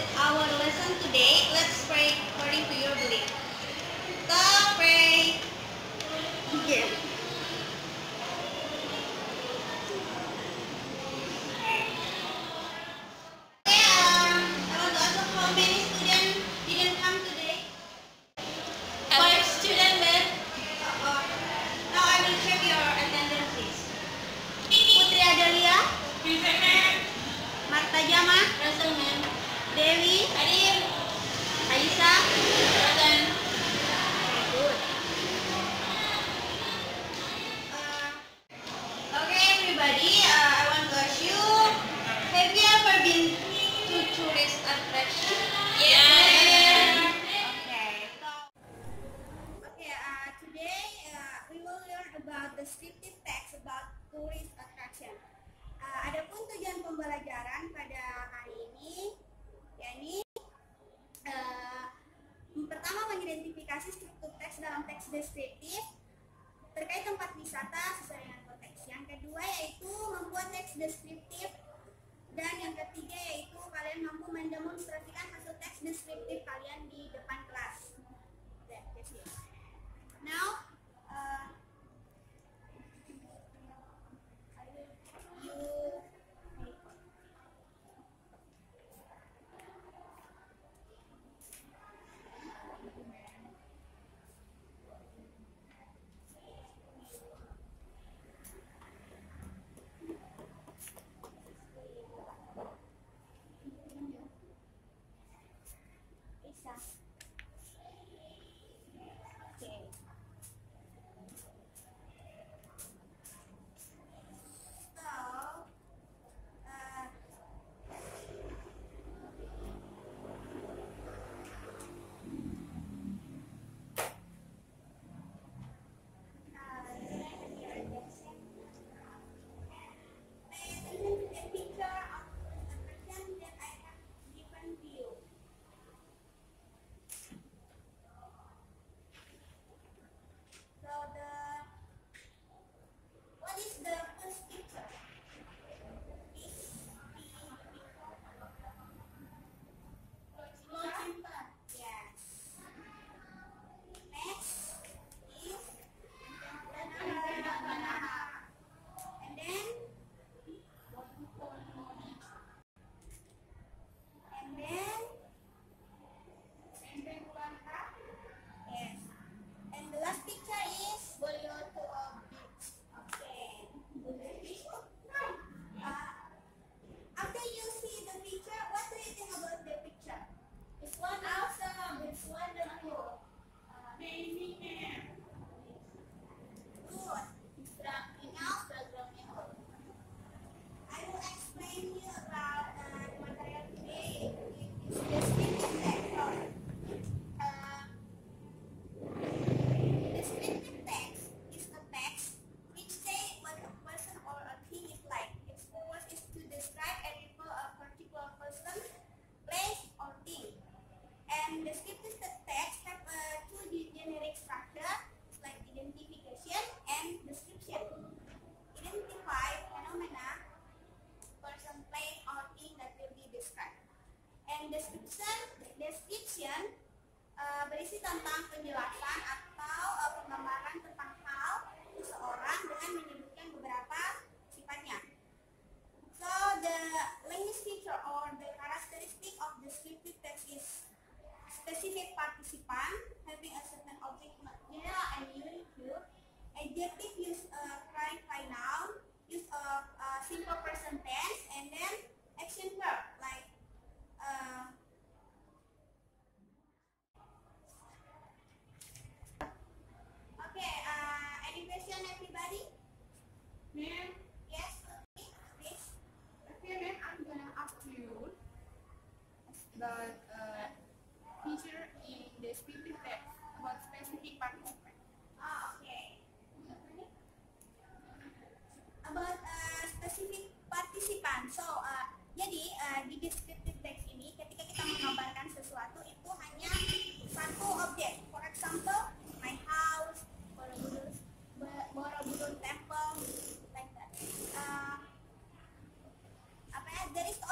with our lesson today. Let's pray according to your belief. about descriptive text about tourist attraction. Uh, adapun tujuan pembelajaran pada hari ini yakni uh, pertama mengidentifikasi struktur teks dalam teks deskriptif terkait tempat wisata sesuai dengan konteks. Yang kedua yaitu membuat teks deskriptif dan yang ketiga yaitu kalian mampu mendemonstrasikan hasil teks deskriptif kalian di depan kelas. Now description description uh, eh, berisi tentang penjelasan atau uh, penggambaran tentang hal seseorang dengan menyebutkan beberapa sifatnya. So the language feature or the characteristic of descriptive text is specific participant having a certain object general and unique adjective used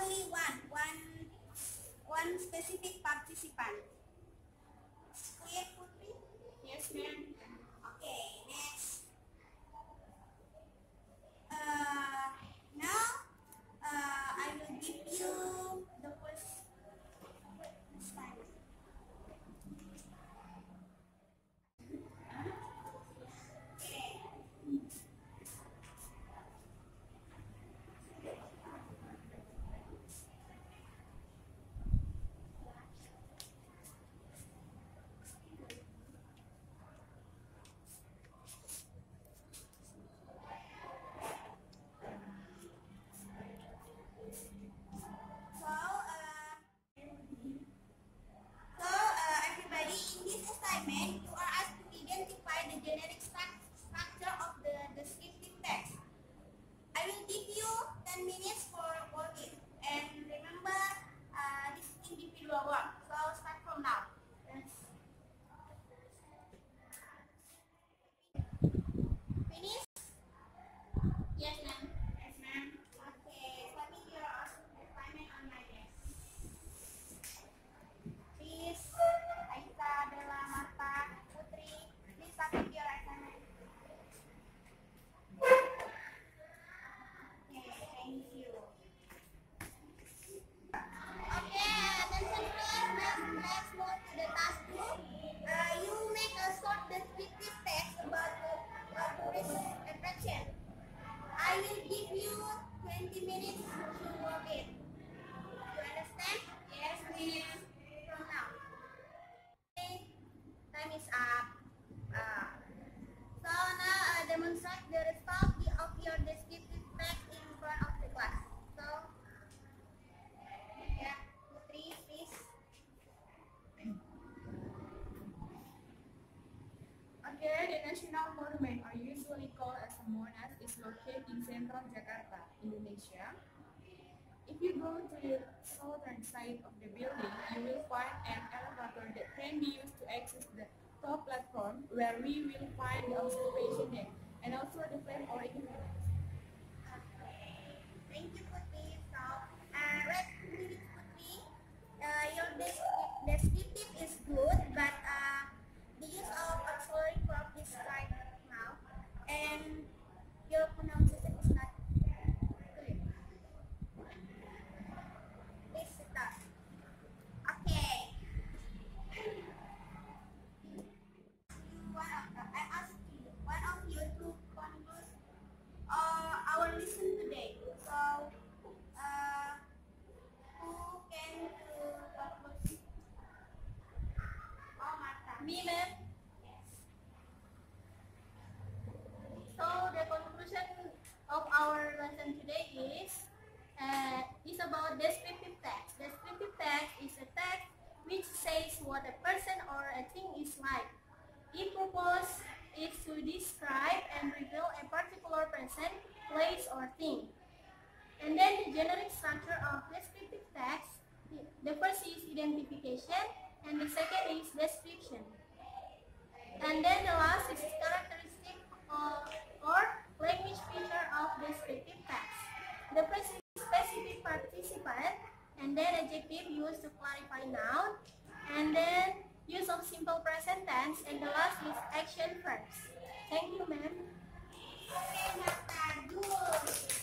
only one, one, one specific participant. Clear, Putri? Yes, ma'am. The result of your descriptive text in front of the class. So, yeah, Putri, please. Okay, the national monument, or usually called as a monas, is located in central Jakarta, Indonesia. If you go to the southern side of the building, you will find an elevator that can be used to access the top platform, where we will find the observation deck and also the flame or of our lesson today is uh, is about descriptive text. Descriptive text is a text which says what a person or a thing is like. Its purpose is to describe and reveal a particular person, place, or thing. And then the generic structure of descriptive text. The first is identification, and the second is description. And then the last is characteristic of, or language feature of the descriptive text. The specific participant, and then adjective used to clarify noun, and then use of simple present tense, and the last is action verbs. Thank you, ma'am. Okay.